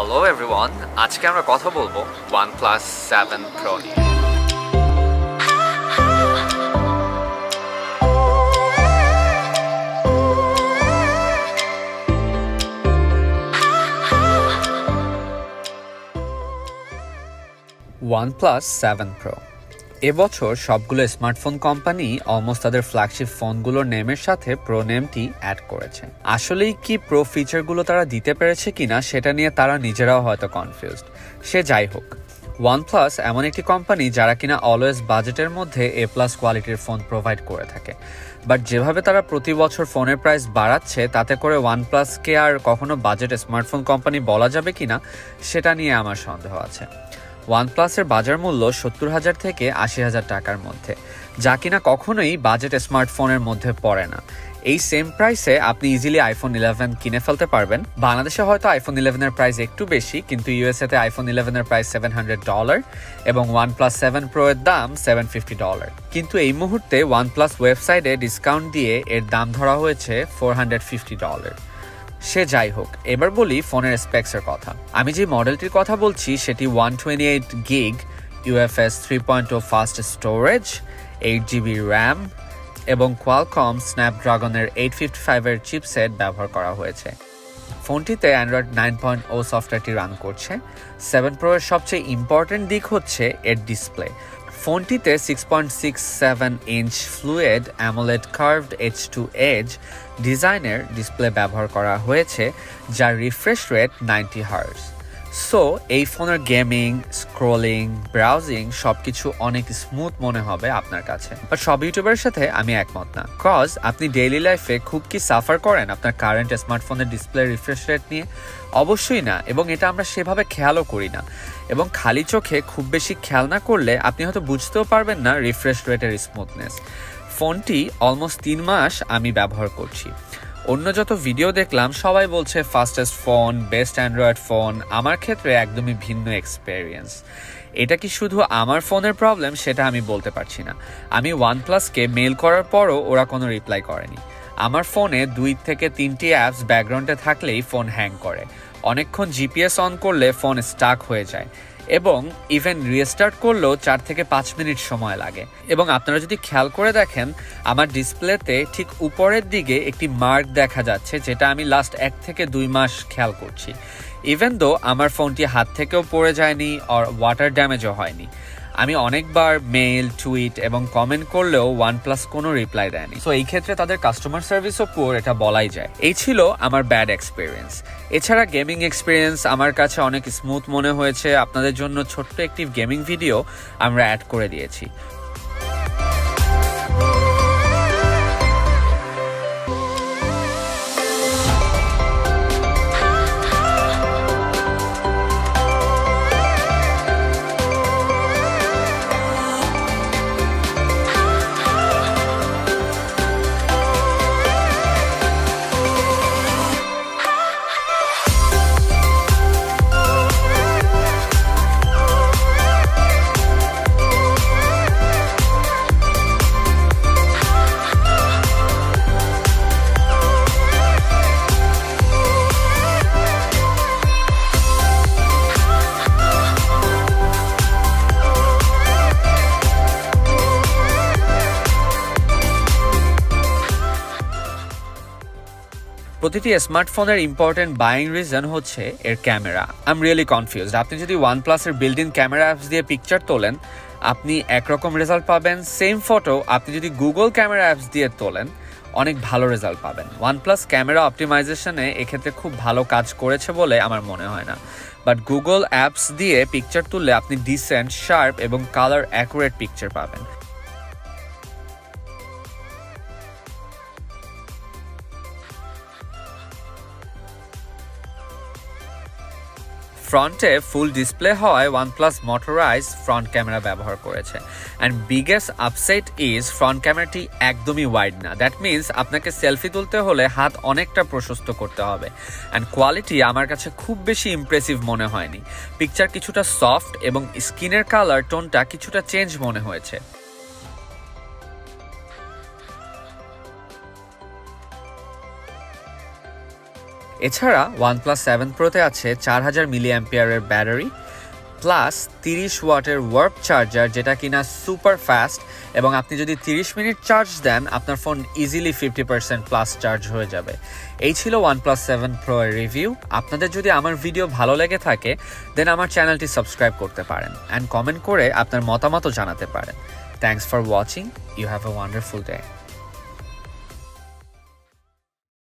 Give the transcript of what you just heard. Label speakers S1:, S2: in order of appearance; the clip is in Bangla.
S1: হ্যালো এভরিওয়ান আজকে আমরা কথা বলব ওয়ান প্লাস সেভেন প্রো নিয়ে। ওয়ান প্লাস সেভেন প্রো এবছর সবগুলো স্মার্টফোন কোম্পানি অলমোস্ট তাদের ফ্ল্যাগশিপ ফোনগুলোর নেমের সাথে প্রো নেমটি অ্যাড করেছে। আসলেই কি প্রো ফিচারগুলো তারা দিতে পেরেছে কিনা সেটা নিয়ে তারা নিজেরাও হয়তো কনফিউজড সে যাই হোক ওয়ানপ্লাস এমন একটি কোম্পানি যারা কিনা অলওয়েজ বাজেটের মধ্যে এ প্লাস কোয়ালিটির ফোন প্রোভাইড করে থাকে। বাট যেভাবে তারা প্রতি বছর ফোনের প্রাইস বাড়াচ্ছে, তাতে করে ওয়ানপ্লাসকে আর কখনো বাজেট স্মার্টফোন কোম্পানি বলা যাবে কিনা, সেটা নিয়ে আমার সন্দেহ আছে। ওয়ানপ্লাসের বাজার মূল্য সত্তর হাজার থেকে আশি হাজার টাকার মধ্যে, যা কিনা কখনোই বাজেট স্মার্টফোনের মধ্যে পড়ে না। এই সেম প্রাইসে আপনি ইজিলি আইফোন ইলেভেন কিনে ফেলতে পারবেন। বাংলাদেশে হয়তো আইফোন ইলেভেনের প্রাইস একটু বেশি, কিন্তু ইউএসএতে আইফোন ইলেভেনের প্রাইস সেভেন হান্ড্রেড ডলার এবং ওয়ান প্লাস সেভেন প্রো এর দাম সেভেন ফিফটি ডলার কিন্তু এই মুহূর্তে ওয়ান প্লাস ওয়েবসাইটে ডিসকাউন্ট দিয়ে এর দাম ধরা হয়েছে ফোর হান্ড্রেড ফিফটি ডলার সে যাই হোক, এবার বলি ফোনের স্পেক্সের কথা। আমি যে মডেলটির কথা বলছি, সেটি one twenty eight gig UFS three point oh fast storage eight GB RAM এবং কোয়ালকম স্ন্যাপড্রাগনের এইট ফিফটি ফাইভের চিপসেট ব্যবহার করা হয়েছে। ফোনটিতে অ্যান্ড্রয়েড নাইন পয়েন্ট ও সফটওয়্যারটি রান করছে। সেভেন প্রো এর সবচেয়ে ইম্পর্টেন্ট দিক হচ্ছে এর ডিসপ্লে ফোনটিতে six point six seven inch fluid AMOLED curved edge to edge ডিজাইনের ডিসপ্লে ব্যবহার করা হয়েছে, যার refresh rate ninety hertz so এই ফোনের গেমিং স্ক্রোলিং ব্রাউজিং সবকিছু অনেক স্মুথ মনে হবে আপনার কাছে। বাট সব ইউটিউবের সাথে আমি একমত না। কজ আপনি ডেইলি লাইফে খুব কি সাফার করেন আপনার কারেন্ট স্মার্টফোনের ডিসপ্লে রিফ্রেশ রেট নিয়ে? অবশ্যই না, এবং এটা আমরা সেভাবে খেয়ালও করি না। এবং খালি চোখে খুব বেশি খেয়াল না করলে আপনি হয়তো বুঝতেও পারবেন না রিফ্রেশ রেটের স্মুথনেস ফোনটি অলমোস্ট তিন মাস আমি ব্যবহার করছি। অন্য যত ভিডিও দেখলাম, সবাই বলছে fastest phone best Android phone আমার ক্ষেত্রে একদমই ভিন্ন এক্সপেরিয়েন্স এটা কি শুধু আমার ফোনের প্রবলেম সেটা আমি বলতে পারছি না। আমি ওয়ান প্লাসকে মেল করার পরও ওরা কোনো রিপ্লাই করেনি। আমার ফোনে দুই থেকে তিনটি অ্যাপস ব্যাকগ্রাউন্ডে থাকলেই ফোন হ্যাং করে। অনেকক্ষণ জিপিএস অন করলে ফোন স্টাক হয়ে যায়। এবং ইভেন রিস্টার্ট করলেও চার থেকে পাঁচ মিনিট সময় লাগে। এবং আপনারা যদি খেয়াল করে দেখেন, আমার ডিসপ্লেতে ঠিক উপরের দিকে একটি মার্ক দেখা যাচ্ছে, যেটা আমি লাস্ট এক থেকে দুই মাস খেয়াল করছি। ইভেন দো আমার ফোনটি হাত থেকেও পড়ে যায়নি আর ওয়াটার ড্যামেজও হয়নি। আমি অনেকবার মেল টুইট এবং কমেন্ট করলেও ওয়ান প্লাস কোনো রিপ্লাই দেয়নি। সো এই ক্ষেত্রে তাদের কাস্টমার সার্ভিসও পুয়ার এটা বলাই যায়। এই ছিল আমার ব্যাড এক্সপিরিয়েন্স এছাড়া গেমিং এক্সপিরিয়েন্স আমার কাছে অনেক স্মুথ মনে হয়েছে। আপনাদের জন্য ছোট্ট একটি গেমিং ভিডিও আমরা অ্যাড করে দিয়েছি। প্রতিটি স্মার্টফোনের ইম্পর্টেন্ট বাইং রিজন হচ্ছে এর camera I am really confused আপনি যদি ওয়ান প্লাসের বিল্ড ইন ক্যামেরা অ্যাপস দিয়ে পিকচার তোলেন, আপনি একরকম রেজাল্ট পাবেন। সেম ফটো আপনি যদি গুগল ক্যামেরা অ্যাপস দিয়ে তোলেন, অনেক ভালো রেজাল্ট পাবেন। ওয়ান প্লাস ক্যামেরা অপটিমাইজেশনে এক্ষেত্রে খুব ভালো কাজ করেছে বলে আমার মনে হয় না। বাট গুগল অ্যাপস দিয়ে পিকচার তুললে আপনি ডিসেন্ট শার্প এবং কালার অ্যাকুরেট পিকচার পাবেন। ফ্রন্টে ফুল ডিসপ্লে হওয়ায় ওয়ানপ্লাস মোটরাইজ ফ্রন্ট ক্যামেরা ব্যবহার করেছে। And biggest upside is front ক্যামেরাটি একদমই ওয়াইড না। দ্যাট মিনস আপনাকে সেলফি তুলতে হলে হাত অনেকটা প্রশস্ত করতে হবে। অ্যান্ড কোয়ালিটি আমার কাছে খুব বেশি ইমপ্রেসিভ মনে হয়নি। পিকচার কিছুটা সফট এবং স্কিনের কালার টোনটা কিছুটা চেঞ্জ মনে হয়েছে। এছাড়া ওয়ানপ্লাস সেভেন প্রোতে আছে চার হাজার মিলি অ্যাম্পিয়ারের ব্যাটারি প্লাস তিরিশ ওয়াটের ওয়ার্প চার্জার যেটা কিনা সুপার ফাস্ট এবং আপনি যদি তিরিশ মিনিট চার্জ দেন, আপনার phone easily fifty percent plus charge হয়ে যাবে। এই ছিল ওয়ানপ্লাস সেভেন প্রো এর রিভিউ আপনাদের যদি আমার ভিডিও ভালো লেগে থাকে দেন আমার চ্যানেলটি সাবস্ক্রাইব করতে পারেন অ্যান্ড কমেন্ট করে আপনার মতামতও জানাতে পারেন। Thanks for watching you have a wonderful day